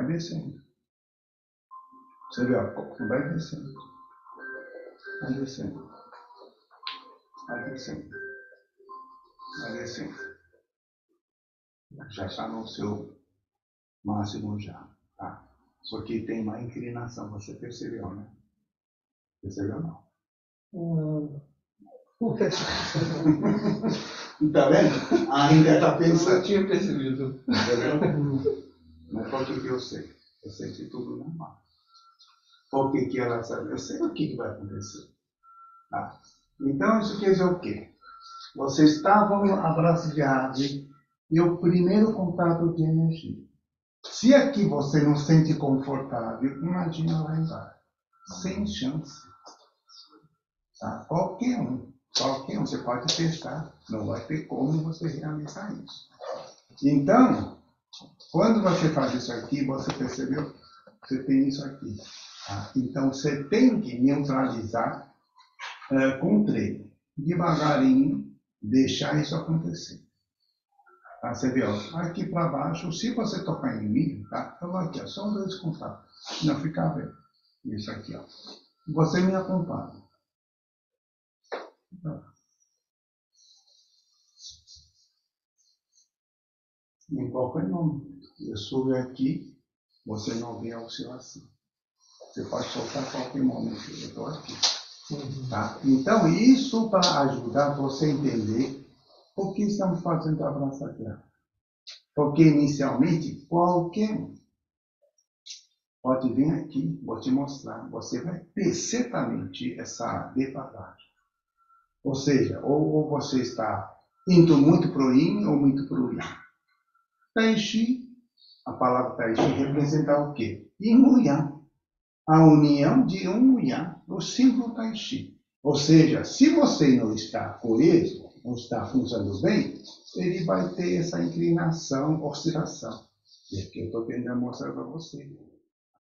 vai descendo. Você vê, ó, vai descendo. Vai descendo. Vai descendo. Vai descendo. Já está no seu máximo já. Tá? Só que tem uma inclinação, você percebeu, né? Percebeu não? Hum. tá vendo? Ainda está pensando. Eu tinha percebido. Entendeu? Mas por que, que eu sei? Eu sei que tudo normal. Por que, ela sabe? Eu sei o que, vai acontecer. Tá? Então, isso quer dizer o quê? Vocês estavam abraçados e o primeiro contato de energia. Se aqui você não se sente confortável, imagina lá embaixo. Sem chance. Tá? Qualquer um. Qualquer um. Você pode testar. Não vai ter como você realizar isso. Então, quando você faz isso aqui, você percebeu? Você tem isso aqui. Tá? Então, você tem que neutralizar uh, com treino. Devagarinho, deixar isso acontecer. Tá? Você vê, ó, aqui para baixo, se você tocar em mim, tá? Eu vou aqui, ó, só dois contatos. Não ficar vendo. Isso aqui, ó. Você me acompanha. Tá. Em qualquer momento. Eu subo aqui, você não vê a oscilação. Você pode soltar a qualquer momento. Eu estou aqui. Uhum. Tá? Então, isso para ajudar você a entender por que estamos fazendo a abraça terra. Porque inicialmente qualquer um pode vir aqui, vou te mostrar, você vai ter certamente essa defasagem. Ou seja, ou, ou, você está indo muito para o yin ou muito para o yang. Tai Chi, a palavra Tai Chi representa o quê? Yin e Yang. A união de um e yang, o símbolo Tai Chi. Ou seja, se você não está coeso, não está funcionando bem, ele vai ter essa inclinação, oscilação. É que eu estou tentando mostrar para você.